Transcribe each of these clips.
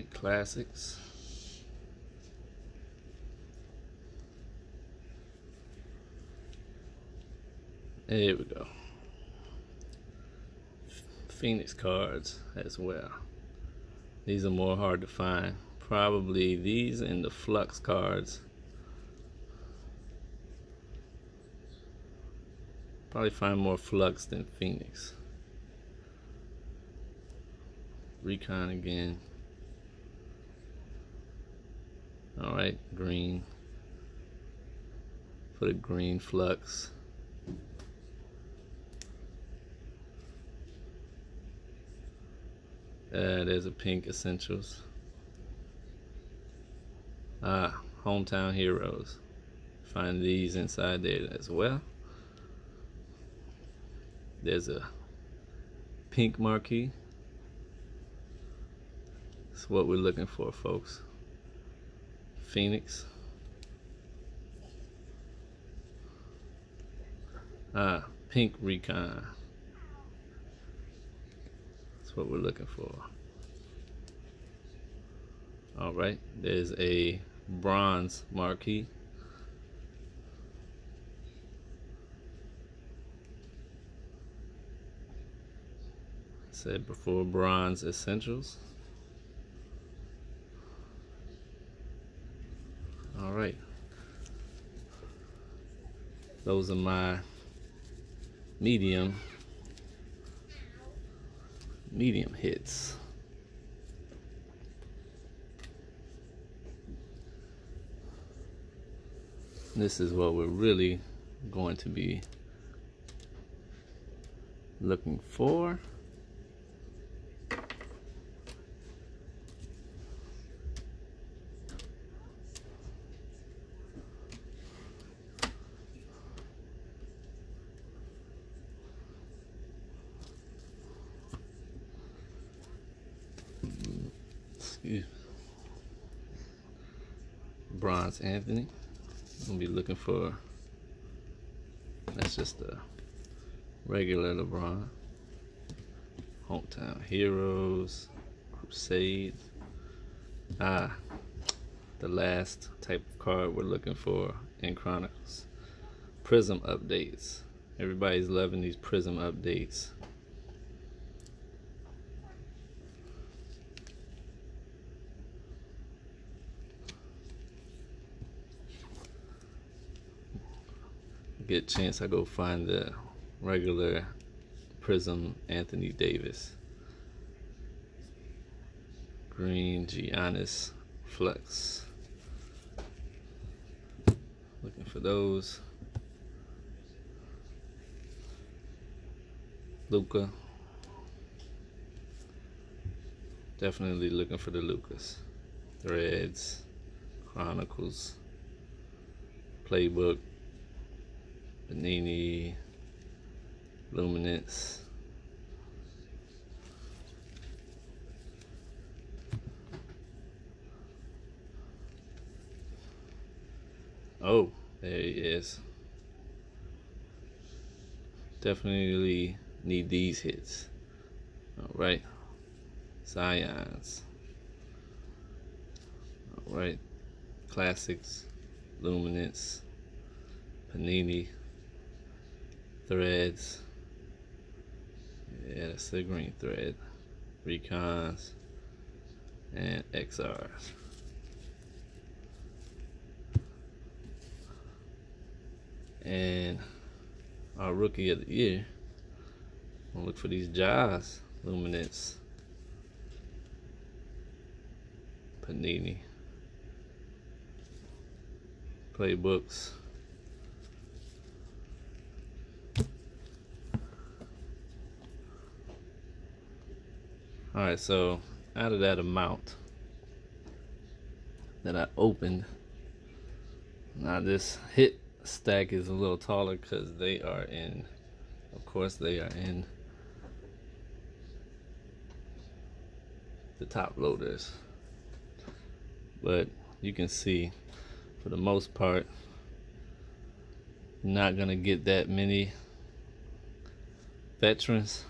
right, classics. There we go. Phoenix cards as well. These are more hard to find. Probably these and the Flux cards. Probably find more Flux than Phoenix. Recon again. Alright, green. Put a green Flux. Uh, there's a pink essentials. Ah, hometown heroes. Find these inside there as well. There's a pink marquee. That's what we're looking for, folks. Phoenix. Ah, pink recon. That's what we're looking for. All right, there's a bronze marquee. Said before bronze essentials. All right. Those are my medium medium hits. This is what we're really going to be looking for. Bronze Anthony. I'm gonna be looking for that's just a regular LeBron. Hometown Heroes, Crusade. Ah, the last type of card we're looking for in Chronicles. Prizm updates. Everybody's loving these Prizm updates. Get a chance, I go find the regular Prizm Anthony Davis. Green Giannis Flex. Looking for those. Luka. Definitely looking for the Lukas. Threads. Chronicles. Playbook. Panini, Luminance. Oh, there he is. Definitely need these hits. Alright. Zions. Alright. Classics. Luminance. Panini threads. Yeah, that's the green thread. Recons and XRs. And our rookie of the year, I'm look for these Jaws Luminance Panini playbooks. All right so out of that amount that I opened now this hit stack is a little taller because they are in of course they are in the top loaders. But you can see for the most part not gonna get that many veterans.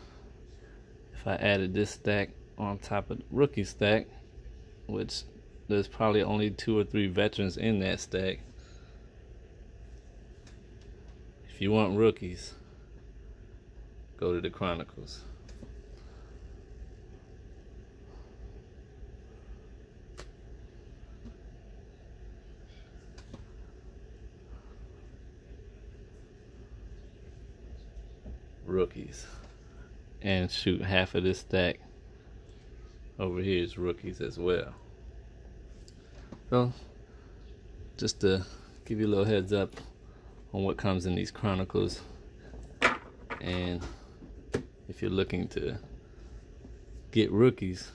If I added this stack on top of rookie stack, which there's probably only two or three veterans in that stack. If you want rookies, go to the Chronicles. Rookies. And shoot half of this stack over here is rookies as well. So, just to give you a little heads up on what comes in these chronicles, and if you're looking to get rookies,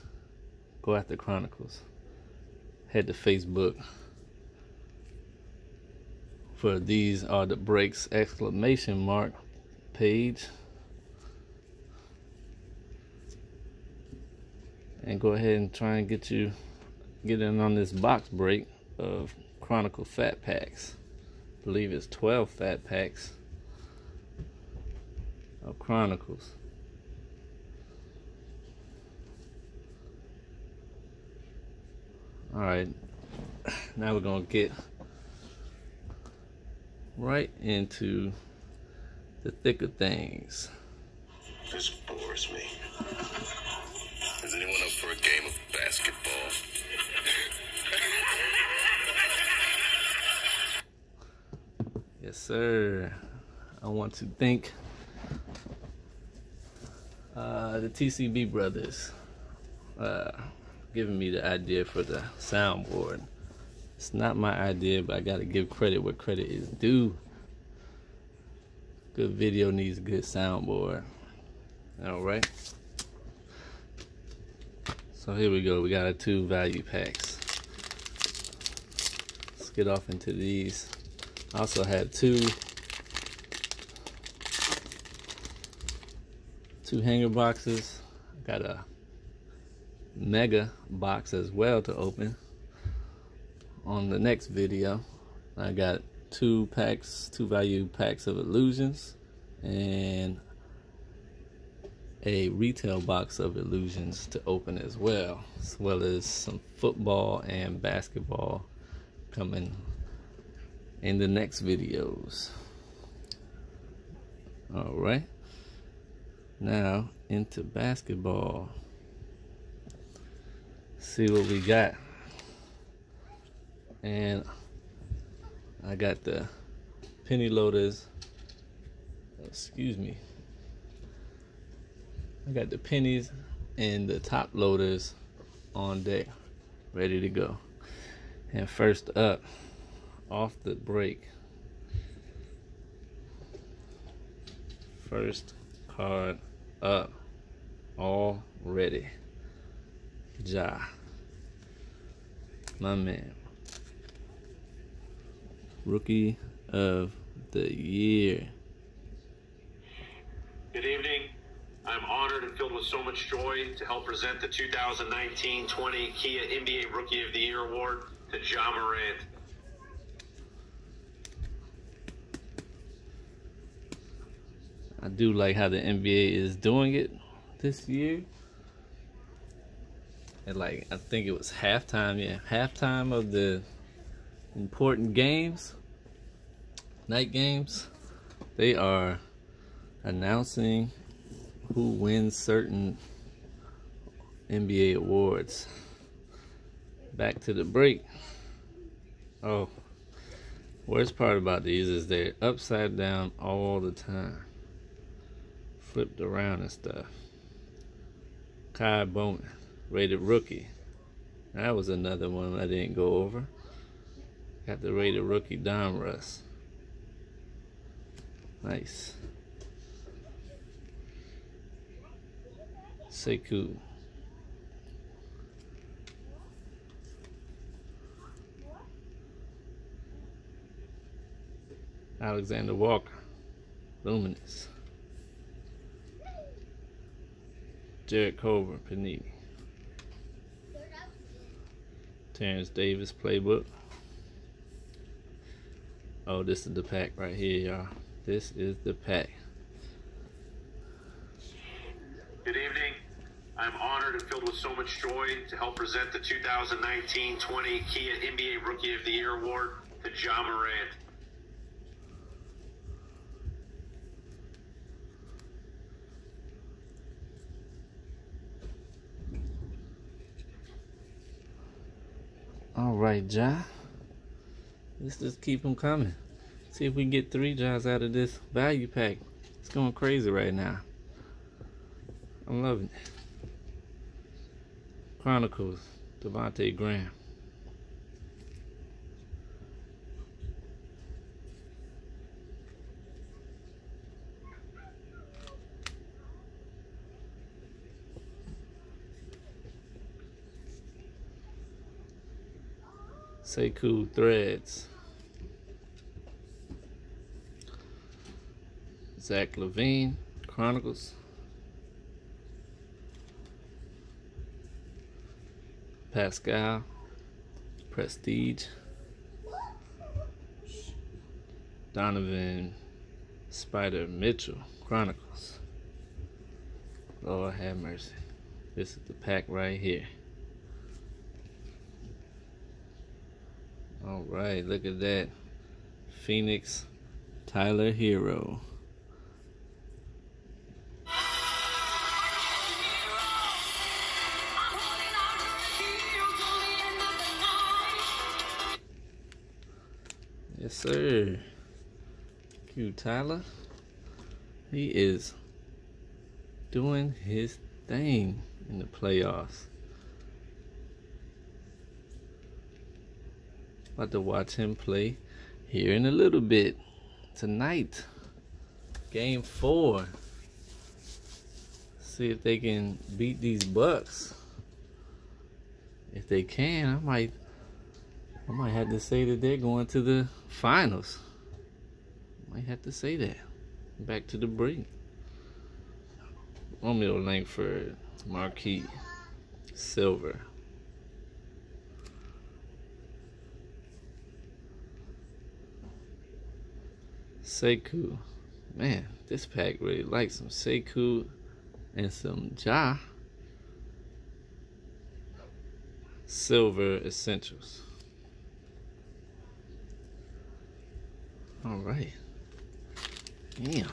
go after chronicles. Head to Facebook for these are the breaks exclamation mark page and go ahead and try and get you get in on this box break of Chronicle Fat Packs. I believe it's 12 Fat Packs of Chronicles. Alright, now we're going to get right into the thick of things. Sir. I want to thank uh, the TCB brothers uh, giving me the idea for the soundboard. It's not my idea, but I got to give credit where credit is due. Good video needs a good soundboard. All right. So here we go. We got our two value packs. Let's get off into these. I also had two two hanger boxes. Got a mega box as well to open on the next video. I got two packs, two value packs of illusions and a retail box of illusions to open as well, as well as some football and basketball coming in the next videos. All right. Now into basketball. See what we got. And I got the penny loaders. Excuse me. I got the pennies and the top loaders on deck, ready to go. And first up, off the break. First card up already. Ja. My man. Rookie of the year. Good evening. I'm honored and filled with so much joy to help present the 2019-20 Kia NBA Rookie of the Year Award to Ja Morant. I do like how the NBA is doing it this year. And like I think it was halftime, yeah, halftime of the important games, night games. They are announcing who wins certain NBA awards. Back to the break. Oh, worst part about these is they're upside down all the time flipped around and stuff. Ky Bowman, rated rookie. That was another one I didn't go over. Got the rated rookie Donruss. Nice. Sekou. Alexander Walker. Luminance. Jarrett Culver, Panini. Terrence Davis playbook. Oh, this is the pack right here, y'all. This is the pack. Good evening. I'm honored and filled with so much joy to help present the 2019-20 Kia NBA Rookie of the Year Award to Ja Morant. Right, Ja. Let's just keep them coming. See if we get three Ja's out of this value pack. It's going crazy right now. I'm loving it. Chronicles, Devonte Graham. Sekou Threads. Zach LaVine, Chronicles. Pascal, Prestige. Donovan Spider Mitchell, Chronicles. Lord have mercy. This is the pack right here. All right, look at that. Phoenix Tyler Herro. Yes, sir. Cute Tyler. He is doing his thing in the playoffs. About to watch him play here in a little bit tonight. Game four. See if they can beat these Bucks. If they can, I might I might have to say that they're going to the finals. Might have to say that. Back to the brink. Romeo Langford, Marquee, Silver. Sekou. Man, this pack really likes some Sekou and some Ja. Silver Essentials. All right. Damn.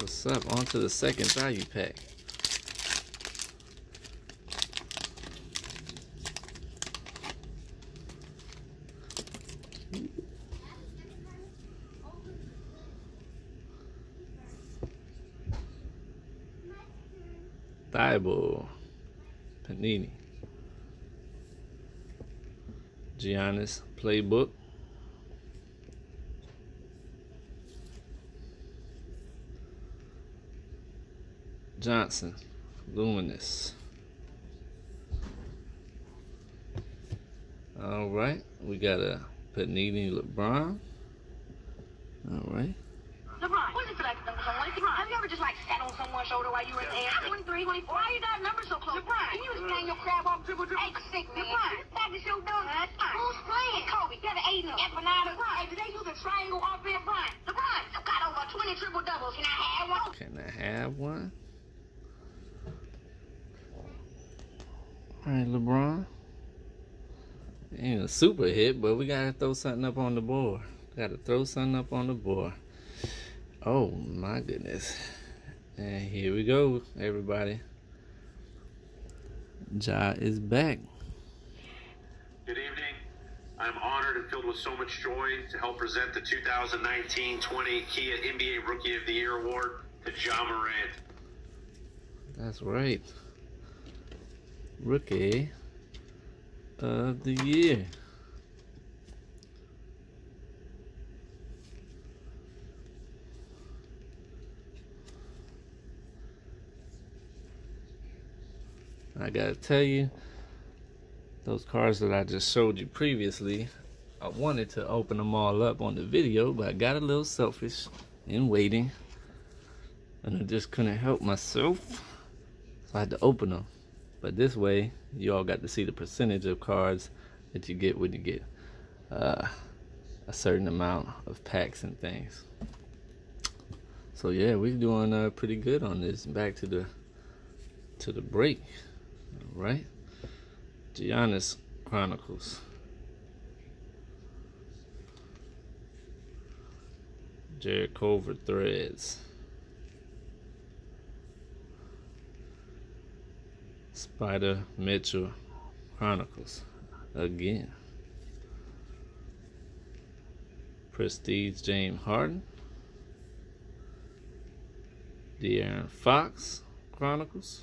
What's up? On to the second value pack. Bible. Panini. Giannis Playbook. Johnson, Luminance. All right, we got a Panini LeBron. All right. LeBron, what is it like number someone? LeBron, have you ever just like sat on someone's shoulder while you were in the air? 23, 24. Why you got numbers so close? LeBron, can you explain your crab off dribble dribble? Hey, sick man. LeBron, practice your dunk. Who's playing? Kobe, Kevin Aiden, Empanada. LeBron, hey, do they use a triangle offense? LeBron, LeBron, you got over 20 triple doubles. Can I have one? Can I have one? All right, LeBron. Ain't a super hit, but we gotta throw something up on the board. Gotta throw something up on the board. Oh my goodness. And here we go, everybody. Ja is back. Good evening. I'm honored and filled with so much joy to help present the 2019-20 Kia NBA Rookie of the Year Award to Ja Morant. That's right. Rookie of the year. I gotta tell you, those cards that I just showed you previously, I wanted to open them all up on the video, but I got a little selfish in waiting. And I just couldn't help myself. So I had to open them. But this way, you all got to see the percentage of cards that you get when you get uh, a certain amount of packs and things. So yeah, we're doing uh, pretty good on this. Back to the to the break. All right. Giannis Chronicles. Jarrett Culver Threads. Spider Mitchell Chronicles. Again. Prestige James Harden. De'Aaron Fox Chronicles.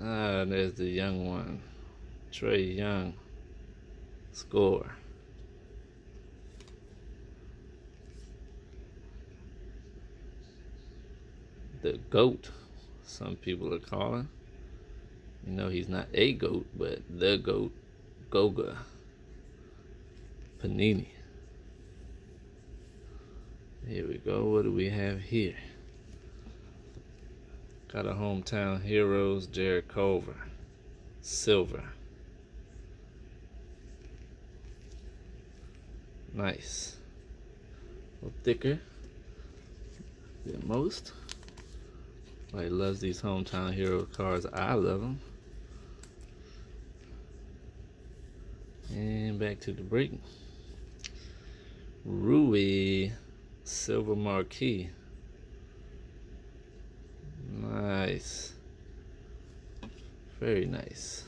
Ah, there's the young one. Trae Young. Score. The GOAT, some people are calling. You know, he's not a GOAT, but the GOAT, Goga. Panini. Here we go. What do we have here? Got a hometown heroes, Jarrett Culver. Silver. Nice. A little thicker than most. Everybody loves these hometown hero cards. I love them. And back to the break. Rui Silver Marquee. Nice. Very nice.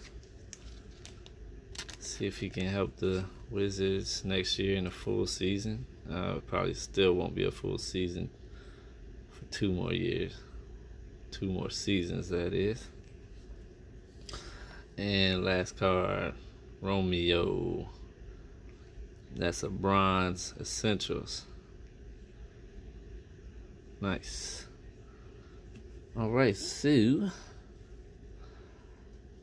See if he can help the Wizards next year in a full season. Uh, probably still won't be a full season for two more years. Two more seasons, that is. And last card, Romeo. That's a bronze essentials. Nice. All right, so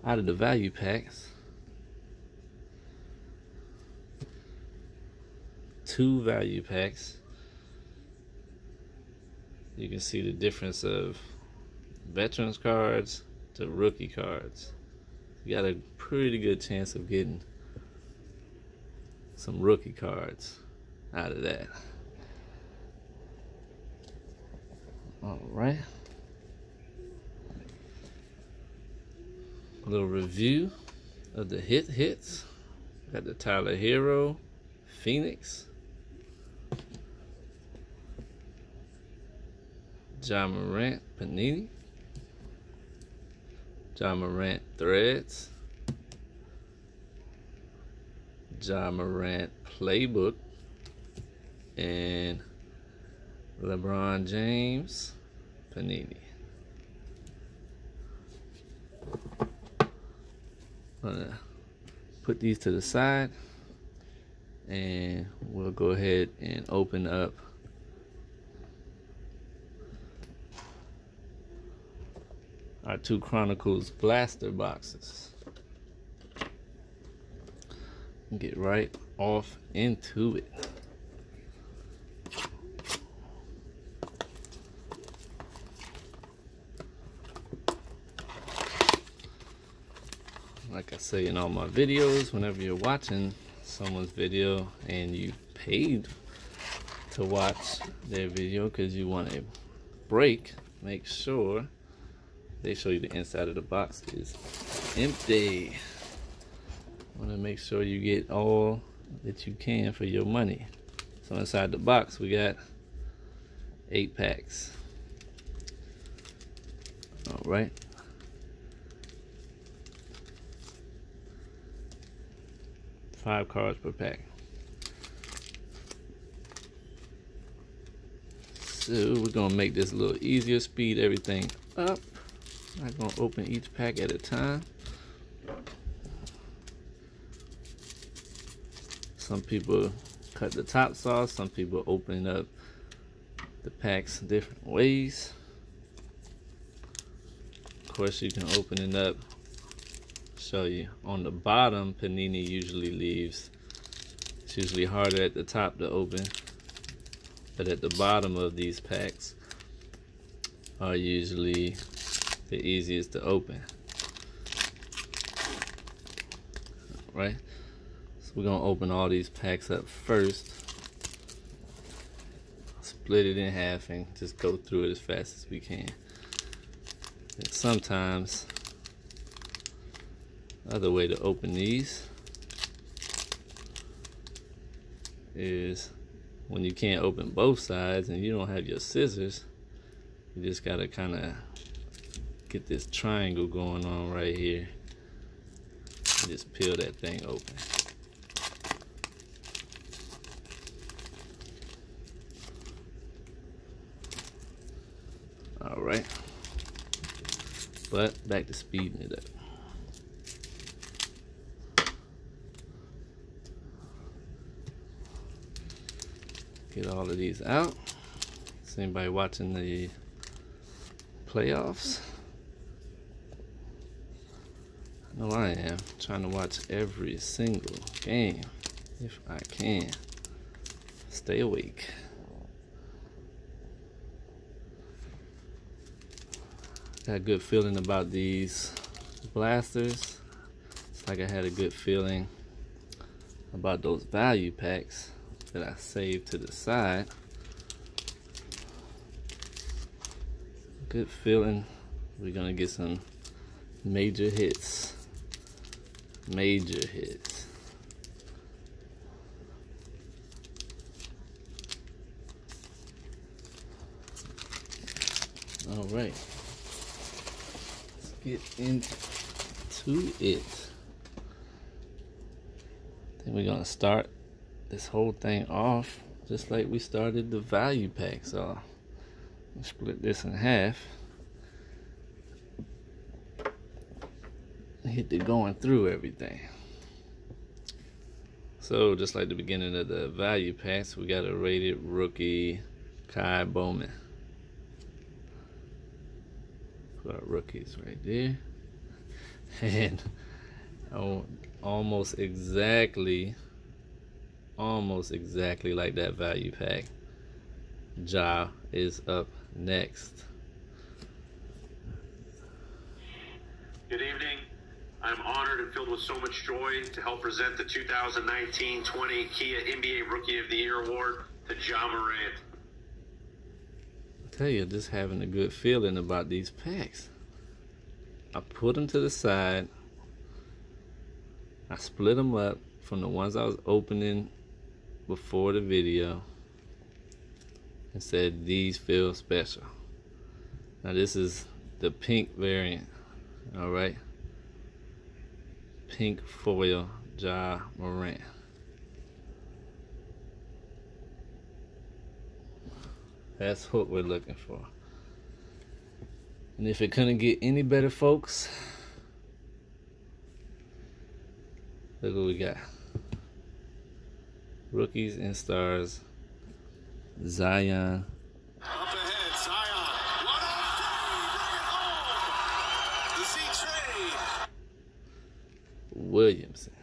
out of the value packs, two value packs, you can see the difference of veterans cards to rookie cards. You got a pretty good chance of getting some rookie cards out of that. All right. A little review of the hit hits. Got the Tyler Herro, Phoenix, Ja Morant, Panini, Ja Morant Threads, Ja Morant Playbook, and LeBron James Panini. Gonna put these to the side and we'll go ahead and open up our two Chronicles blaster boxes. Get right off into it. like I say in all my videos, whenever you're watching someone's video and you paid to watch their video because you want a break, make sure they show you the inside of the box is empty. Want to make sure you get all that you can for your money. So inside the box we got eight packs. All right. Five cards per pack. So we're gonna make this a little easier, speed everything up. I'm gonna open each pack at a time. Some people cut the tops off, some people open up the packs different ways. Of course, you can open it up show you. On the bottom, Panini usually leaves. It's usually harder at the top to open. But at the bottom of these packs are usually the easiest to open. Right? So we're going to open all these packs up first. Split it in half and just go through it as fast as we can. And sometimes, other way to open these is when you can't open both sides and you don't have your scissors, you just gotta kind of get this triangle going on right here. And just peel that thing open. All right. But back to speeding it up. Get all of these out. Is anybody watching the playoffs? I know I am. Trying to watch every single game if I can. Stay awake. Got a good feeling about these blasters. It's like I had a good feeling about those value packs that I saved to the side. Good feeling we're gonna get some major hits. Major hits. All right let's get into it. Then we're gonna start this whole thing off just like we started the value pack. So split this in half. Hit the going through everything. So just like the beginning of the value packs, we got a rated rookie Ky Bowman put our rookies right there. And oh, almost exactly, almost exactly like that value pack. Ja is up next. Good evening. I'm honored and filled with so much joy to help present the 2019-20 Kia NBA Rookie of the Year Award to Ja Morant I tell you, just having a good feeling about these packs. I put them to the side. I split them up from the ones I was opening before the video and said these feel special. Now this is the pink variant, all right? Pink foil Ja Morant. That's what we're looking for. And if it couldn't get any better, folks, look what we got. Rookies and stars, Zion. Up ahead, Zion. What Williamson.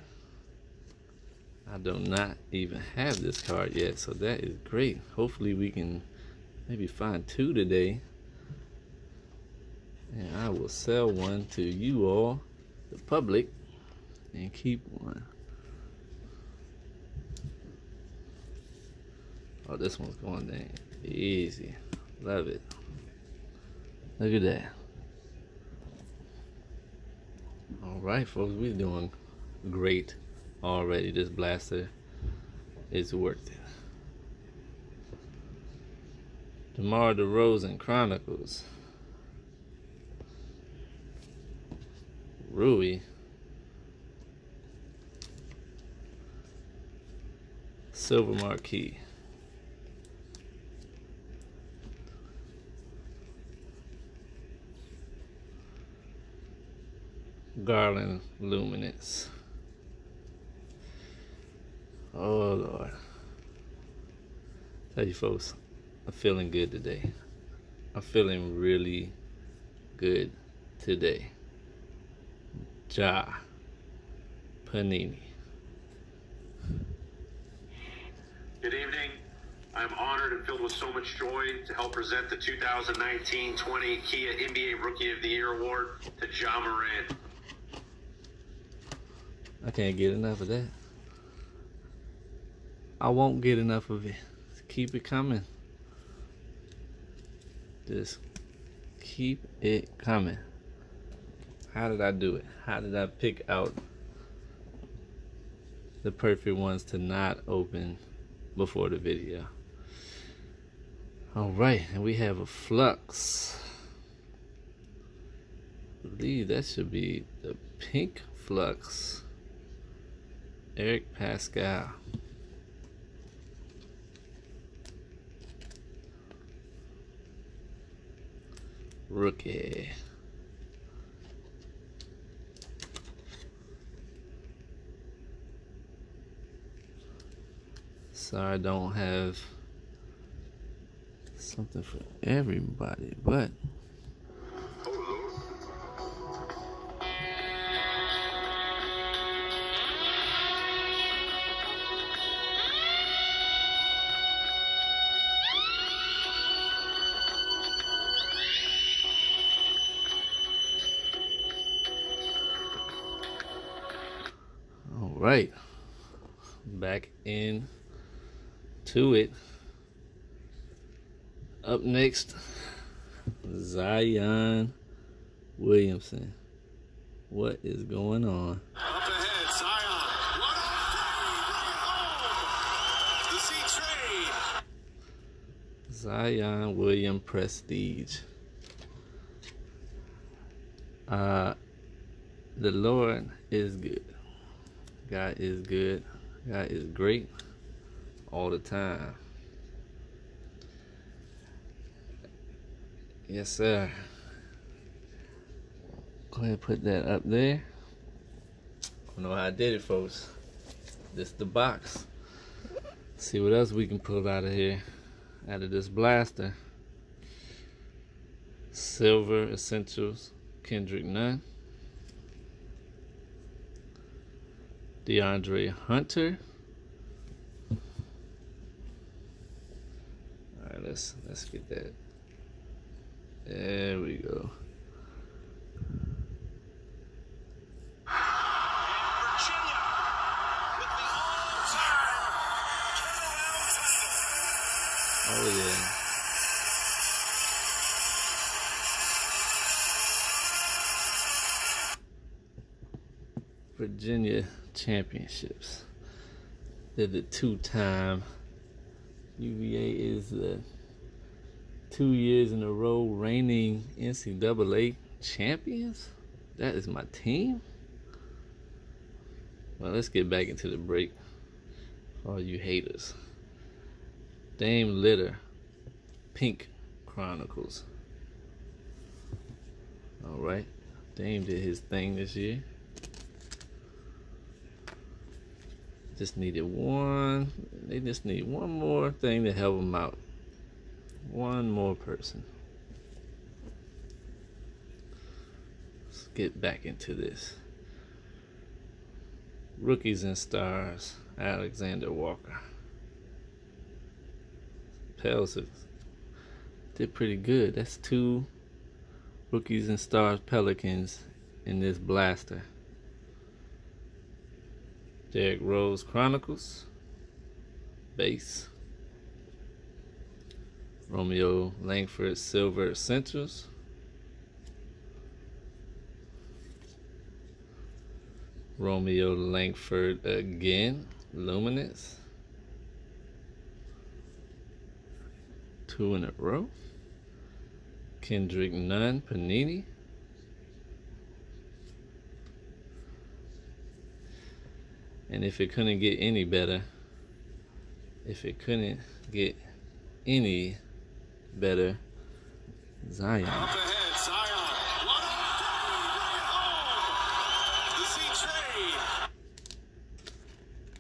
I do not even have this card yet, so that is great. Hopefully we can maybe find two today. And I will sell one to you all, the public, and keep one. Oh, this one's going down easy. Love it. Look at that. All right, folks, we're doing great already. This blaster is worth it. DeMar DeRozan Chronicles. Rui. Silver Marquee. Garland Luminance. Oh Lord. Tell you folks, I'm feeling good today. I'm feeling really good today. Ja Panini. Good evening. I'm honored and filled with so much joy to help present the 2019-20 Kia NBA Rookie of the Year Award to Ja Morant. I can't get enough of that. I won't get enough of it. Keep it coming. Just Keep it coming. How did I do it? How did I pick out the perfect ones to not open before the video? All right, and we have a flux. I believe that should be the pink flux. Eric Paschall. Rookie. Sorry, I don't have something for everybody, but right, back in to it. Up next, Zion Williamson. What is going on? Up ahead, Zion. What a play! The Z train. Zion William Prestige. Uh, the Lord is good. God is good. God is great all the time. Yes, sir. Go ahead and put that up there. I don't know how I did it, folks. This the box. See what else we can pull out of here. Out of this blaster. Silver Essentials, Kendrick Nunn. DeAndre Hunter. Alright, let's let's get that. There we go. Oh yeah. Virginia Championships. They're the two-time. UVA is the two years in a row reigning NCAA champions. That is my team. Well, let's get back into the break. All you haters. Dame Lillard, Pink Chronicles. All right, Dame did his thing this year. Just needed one. They just need one more thing to help them out. One more person. Let's get back into this. Rookies and stars. Alexander Walker. Pels have- did pretty good. That's two rookies and stars Pelicans in this blaster. Derrick Rose Chronicles. Base. Romeo Langford Silver Essentials. Romeo Langford again. Luminance. Two in a row. Kendrick Nunn Panini. And if it couldn't get any better, if it couldn't get any better, Zion. Up ahead, Zion. What a play! Right home.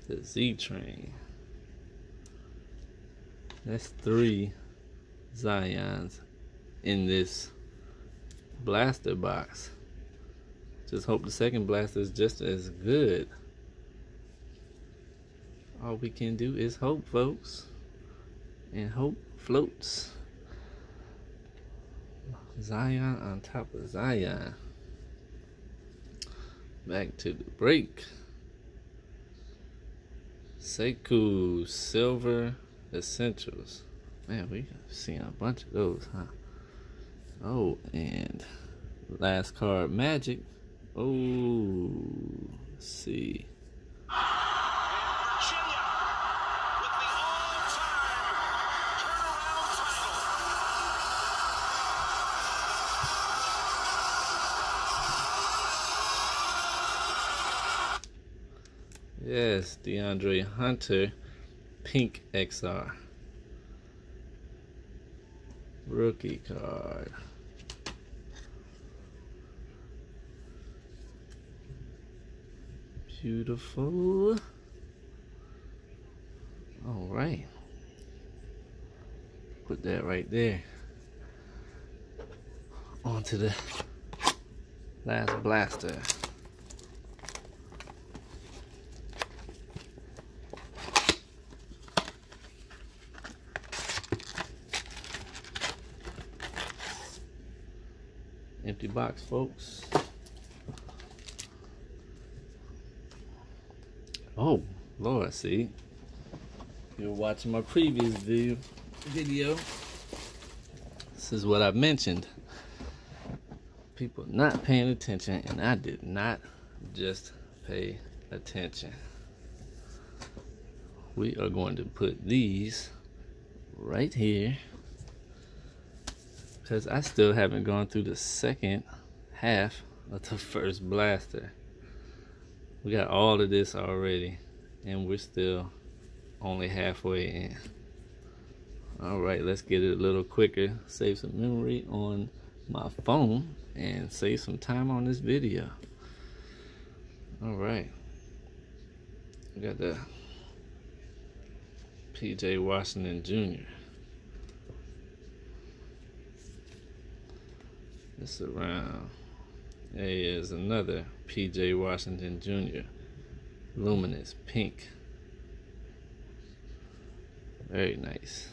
The Z train. The Z Train. That's three Zions in this blaster box. Just hope the second blaster is just as good. All we can do is hope, folks. And hope floats. Zion on top of Zion. Back to the break. Sekou Silver Essentials. Man, we've seen a bunch of those, huh? Oh, and last card, Magic. Oh, let's see. Yes, DeAndre Hunter, Pink XR. Rookie card. Beautiful. All right. Put that right there. On to the last blaster. Empty box, folks. Oh, Lord, see. You're watching my previous video. Video. This is what I mentioned. People not paying attention, and I did not just pay attention. We are going to put these right here because I still haven't gone through the second half of the first blaster. We got all of this already, and we're still only halfway in. All right, let's get it a little quicker. Save some memory on my phone and save some time on this video. All right. We got the PJ Washington Jr. This around is another PJ Washington Jr. Luminance pink. Very nice.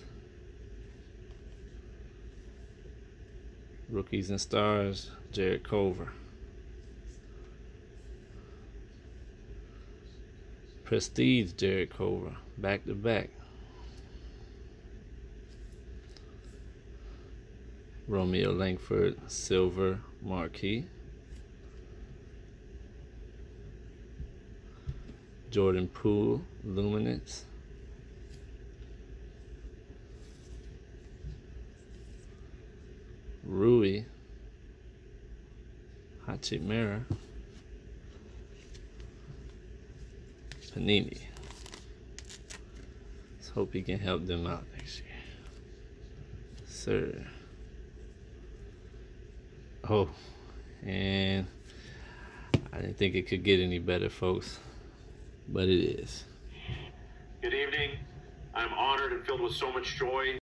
Rookies and Stars, Jarrett Culver. Prestige Jarrett Culver, back to back. Romeo Langford Silver Marquee. Jordan Poole Luminance. Rui Hachimura Panini. Let's hope he can help them out next year. Sir. And I didn't think it could get any better, folks, but it is. Good evening. I'm honored and filled with so much joy